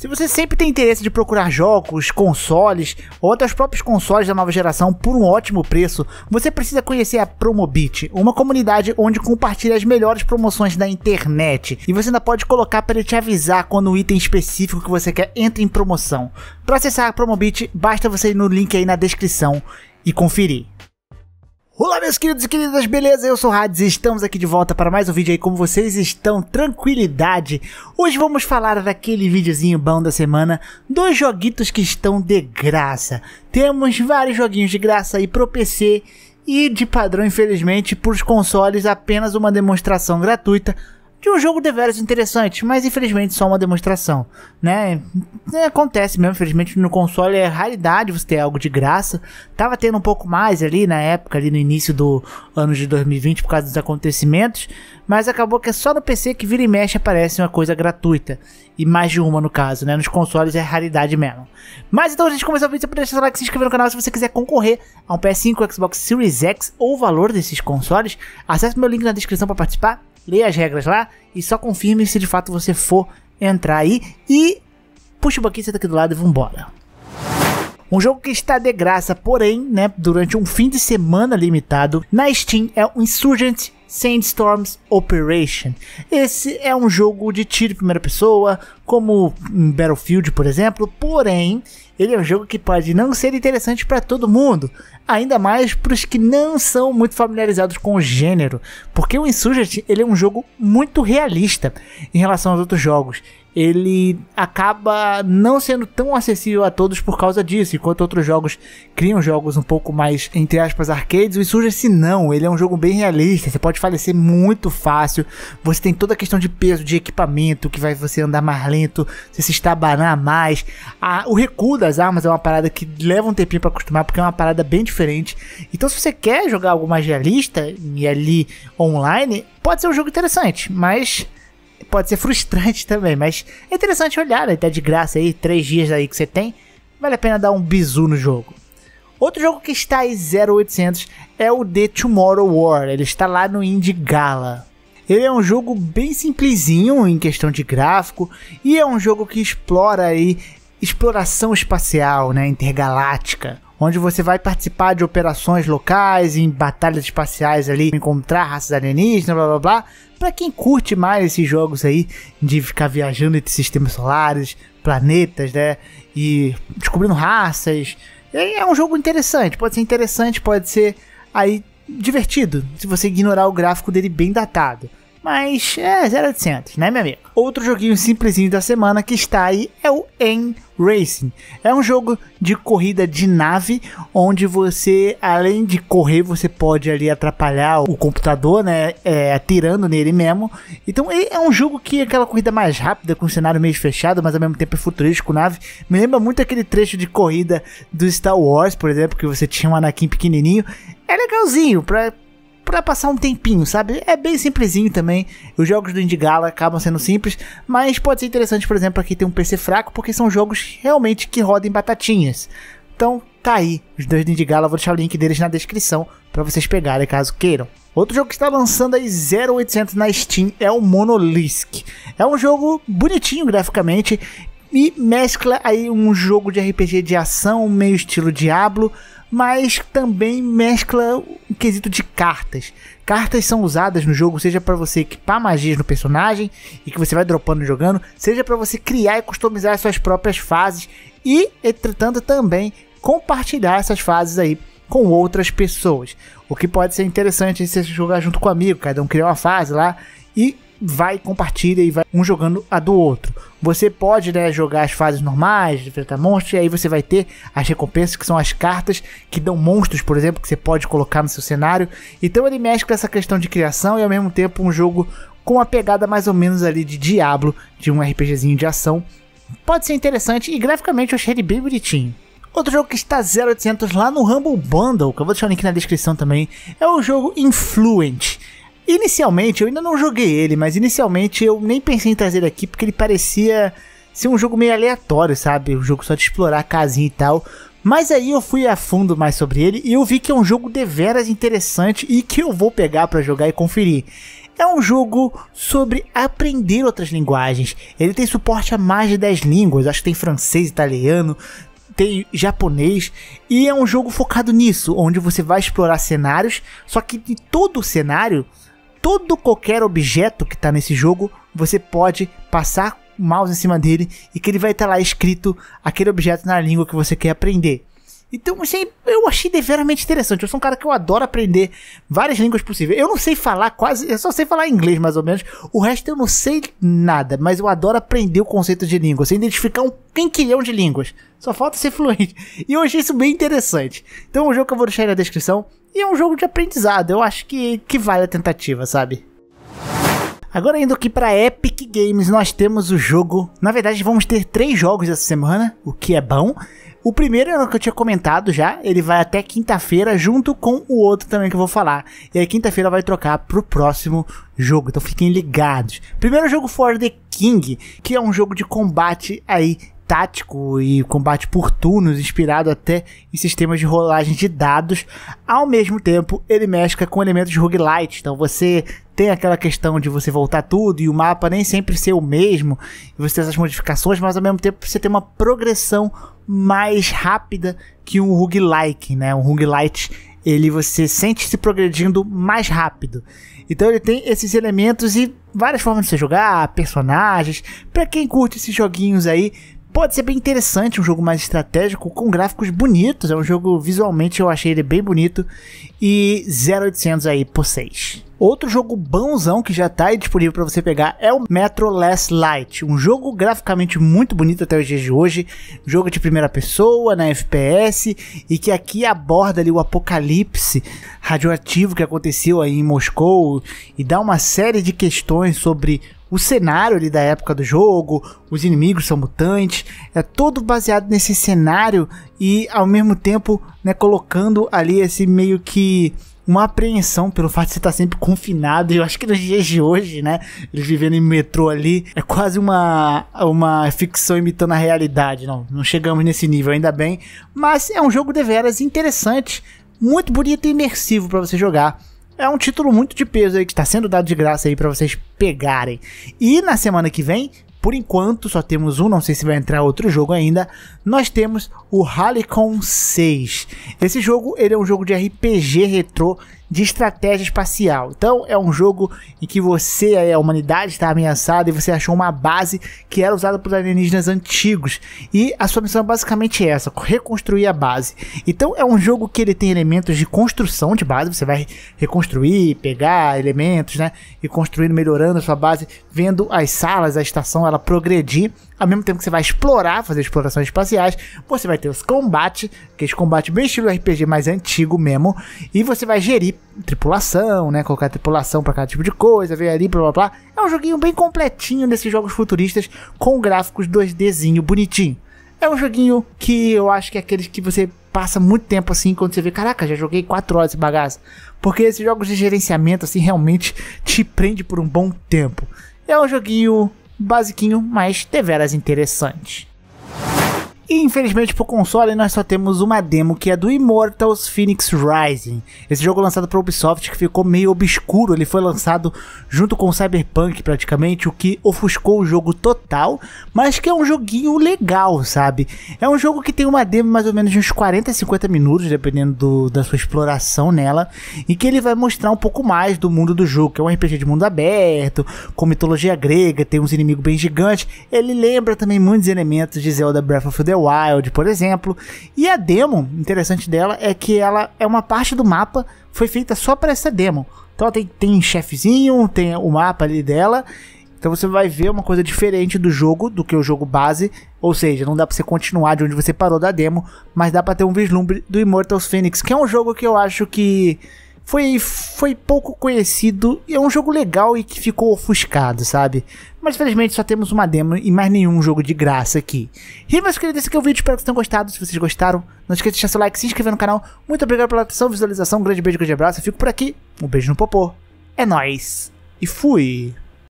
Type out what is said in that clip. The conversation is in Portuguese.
Se você sempre tem interesse de procurar jogos, consoles ou até os próprios consoles da nova geração por um ótimo preço, você precisa conhecer a Promobit, uma comunidade onde compartilha as melhores promoções da internet. E você ainda pode colocar para ele te avisar quando um item específico que você quer entra em promoção. Para acessar a Promobit, basta você ir no link aí na descrição e conferir. Olá meus queridos e queridas, beleza? Eu sou o Hades e estamos aqui de volta para mais um vídeo aí, como vocês estão? Tranquilidade? Hoje vamos falar daquele videozinho bom da semana, dois joguitos que estão de graça. Temos vários joguinhos de graça aí pro PC e de padrão, infelizmente, para os consoles apenas uma demonstração gratuita de um jogo deveras interessante, mas infelizmente só uma demonstração, né? É, acontece mesmo, infelizmente no console é raridade você ter algo de graça. Tava tendo um pouco mais ali na época, ali no início do ano de 2020 por causa dos acontecimentos, mas acabou que é só no PC que vira e mexe aparece uma coisa gratuita. E mais de uma no caso, né? Nos consoles é raridade mesmo. Mas então a gente começou o vídeo, deixar o like, se inscrever no canal se você quiser concorrer a um PS5, Xbox Series X ou o valor desses consoles. Acesse meu link na descrição para participar leia as regras lá e só confirme se de fato você for entrar aí e puxa o banquinho, senta aqui do lado e vambora. Um jogo que está de graça, porém, né, durante um fim de semana limitado na Steam é o Insurgent Sandstorms Operation. Esse é um jogo de tiro em primeira pessoa, como Battlefield, por exemplo, porém, ele é um jogo que pode não ser interessante para todo mundo, ainda mais para os que não são muito familiarizados com o gênero, porque o Insurgent ele é um jogo muito realista em relação aos outros jogos ele acaba não sendo tão acessível a todos por causa disso. Enquanto outros jogos criam jogos um pouco mais, entre aspas, arcades, o Insurgency não. Ele é um jogo bem realista. Você pode falecer muito fácil. Você tem toda a questão de peso, de equipamento, que vai você andar mais lento, você se estabanar mais. A, o recuo das armas é uma parada que leva um tempinho para acostumar, porque é uma parada bem diferente. Então, se você quer jogar algo mais realista e ali online, pode ser um jogo interessante, mas pode ser frustrante também, mas é interessante olhar, né? Tá de graça aí, três dias aí que você tem, vale a pena dar um bizu no jogo. Outro jogo que está aí 0800 é o The Tomorrow War, ele está lá no Indie Gala. Ele é um jogo bem simplesinho em questão de gráfico e é um jogo que explora aí exploração espacial, né, intergaláctica, onde você vai participar de operações locais, em batalhas espaciais ali, encontrar raças alienígenas, blá blá blá, para quem curte mais esses jogos aí de ficar viajando entre sistemas solares, planetas, né? E descobrindo raças. É um jogo interessante, pode ser interessante, pode ser aí divertido, se você ignorar o gráfico dele bem datado. Mas é 0800, né, meu amigo? Outro joguinho simplesinho da semana que está aí é o En Racing. É um jogo de corrida de nave, onde você, além de correr, você pode ali atrapalhar o computador, né? É, atirando nele mesmo. Então é um jogo que é aquela corrida mais rápida, com cenário meio fechado, mas ao mesmo tempo é futurístico, nave. Me lembra muito aquele trecho de corrida do Star Wars, por exemplo, que você tinha um Anakin pequenininho. É legalzinho, pra para passar um tempinho, sabe? É bem simplesinho também. Os jogos do Indigala acabam sendo simples, mas pode ser interessante, por exemplo, aqui tem um PC fraco, porque são jogos realmente que rodam batatinhas. Então, tá aí, os dois do Indigala, vou deixar o link deles na descrição para vocês pegarem caso queiram. Outro jogo que está lançando aí 0800 na Steam é o Monolisk. É um jogo bonitinho graficamente e mescla aí um jogo de RPG de ação meio estilo Diablo mas também mescla um quesito de cartas. Cartas são usadas no jogo, seja para você equipar magias no personagem e que você vai dropando jogando, seja para você criar e customizar suas próprias fases e, entretanto, também compartilhar essas fases aí com outras pessoas. O que pode ser interessante se você jogar junto com um amigo, cada um cria uma fase lá e vai compartilha e vai um jogando a do outro. Você pode né, jogar as fases normais, enfrentar monstros, e aí você vai ter as recompensas que são as cartas que dão monstros, por exemplo, que você pode colocar no seu cenário. Então ele mexe com essa questão de criação e ao mesmo tempo um jogo com uma pegada mais ou menos ali de Diablo, de um RPGzinho de ação. Pode ser interessante e graficamente eu achei ele bem bonitinho. Outro jogo que está 0800 lá no Humble Bundle, que eu vou deixar o link na descrição também, é o jogo Influent. Inicialmente, eu ainda não joguei ele, mas inicialmente eu nem pensei em trazer ele aqui porque ele parecia ser um jogo meio aleatório, sabe? Um jogo só de explorar a casinha e tal. Mas aí eu fui a fundo mais sobre ele e eu vi que é um jogo deveras interessante e que eu vou pegar para jogar e conferir. é um jogo sobre aprender outras linguagens. Ele tem suporte a mais de 10 línguas, acho que tem francês, italiano, tem japonês e é um jogo focado nisso, onde você vai explorar cenários, só que de todo o cenário, todo qualquer objeto que está nesse jogo, você pode passar o mouse em cima dele e que ele vai estar tá lá escrito aquele objeto na língua que você quer aprender. Então, assim, eu achei deveramente interessante. Eu sou um cara que eu adoro aprender várias línguas possíveis. Eu não sei falar quase, eu só sei falar inglês mais ou menos. O resto eu não sei nada, mas eu adoro aprender o conceito de língua, sei identificar um quinquilhão de línguas. Só falta ser fluente. E eu achei isso bem interessante. Então, é um jogo que eu vou deixar aí na descrição. E é um jogo de aprendizado. Eu acho que, que vale a tentativa, sabe? Agora indo aqui para Epic Games, nós temos o jogo. Na verdade, vamos ter três jogos essa semana, o que é bom. O primeiro é o que eu tinha comentado já, ele vai até quinta-feira junto com o outro também que eu vou falar. E aí quinta-feira vai trocar pro próximo jogo, então fiquem ligados. Primeiro jogo For the King, que é um jogo de combate aí tático e combate por turnos, inspirado até em sistemas de rolagem de dados. Ao mesmo tempo, ele mescla com elementos roguelite. Então você tem aquela questão de você voltar tudo e o mapa nem sempre ser o mesmo, e você tem essas modificações, mas ao mesmo tempo você tem uma progressão mais rápida que um roguelike, né? Um roguelite, ele você sente se progredindo mais rápido. Então ele tem esses elementos e várias formas de você jogar, personagens. Para quem curte esses joguinhos aí, Pode ser bem interessante, um jogo mais estratégico, com gráficos bonitos. É um jogo visualmente eu achei ele bem bonito. E 0800 aí por 6. Outro jogo bonzão que já está disponível para você pegar é o Metro Last Light, um jogo graficamente muito bonito até os dias de hoje, jogo de primeira pessoa na FPS e que aqui aborda ali o apocalipse radioativo que aconteceu aí em Moscou e dá uma série de questões sobre o cenário ali da época do jogo, os inimigos são mutantes, é todo baseado nesse cenário e ao mesmo tempo, né, colocando ali esse meio que uma apreensão pelo fato de você estar sempre confinado. Eu acho que nos dias de hoje, né? Eles vivendo em metrô ali, é quase uma, uma ficção imitando a realidade. Não, não chegamos nesse nível, ainda bem. Mas é um jogo de veras interessante, muito bonito e imersivo para você jogar é um título muito de peso aí que está sendo dado de graça aí para vocês pegarem. E na semana que vem, por enquanto só temos um, não sei se vai entrar outro jogo ainda. Nós temos o Halicon 6. Esse jogo ele é um jogo de RPG retrô de estratégia espacial. Então é um jogo em que você, a humanidade está ameaçada e você achou uma base que era usada por alienígenas antigos. E a sua missão é basicamente essa, reconstruir a base. Então é um jogo que ele tem elementos de construção de base, você vai reconstruir, pegar elementos, né, e construindo, melhorando a sua base, vendo as salas, a estação ela progredir ao mesmo tempo que você vai explorar, fazer explorações espaciais, você vai ter os combates, aqueles combates bem estilo RPG mais antigo mesmo, e você vai gerir tripulação, né? Colocar tripulação para cada tipo de coisa, ver ali, blá blá blá. É um joguinho bem completinho desses jogos futuristas com gráficos 2Dzinho bonitinho. É um joguinho que eu acho que é aqueles que você passa muito tempo assim quando você vê, caraca, já joguei 4 horas esse bagaço. Porque esses jogos de gerenciamento assim realmente te prende por um bom tempo. É um joguinho basiquinho, mas deveras interessante. E infelizmente pro console nós só temos uma demo que é do Immortals Phoenix Rising. Esse jogo lançado pela Ubisoft que ficou meio obscuro, ele foi lançado junto com Cyberpunk praticamente, o que ofuscou o jogo total, mas que é um joguinho legal, sabe? É um jogo que tem uma demo mais ou menos de uns 40 a 50 minutos, dependendo do, da sua exploração nela, e que ele vai mostrar um pouco mais do mundo do jogo, que é um RPG de mundo aberto, com mitologia grega, tem uns inimigos bem gigantes. Ele lembra também muitos elementos de Zelda Breath of the Wild, por exemplo. E a demo, interessante dela, é que ela é uma parte do mapa foi feita só para essa demo. Então tem, tem chefezinho, tem o mapa ali dela. Então você vai ver uma coisa diferente do jogo do que o jogo base, ou seja, não dá para você continuar de onde você parou da demo, mas dá para ter um vislumbre do Immortals Phoenix, que é um jogo que eu acho que foi, foi pouco conhecido e é um jogo legal e que ficou ofuscado, sabe? Mas felizmente só temos uma demo e mais nenhum jogo de graça aqui. E meus queridos, esse aqui é o vídeo, espero que vocês tenham gostado. Se vocês gostaram, não esqueça de deixar seu like, se inscrever no canal. Muito obrigado pela atenção, visualização, um grande beijo, grande abraço. Eu fico por aqui, um beijo no popô. É nóis e fui!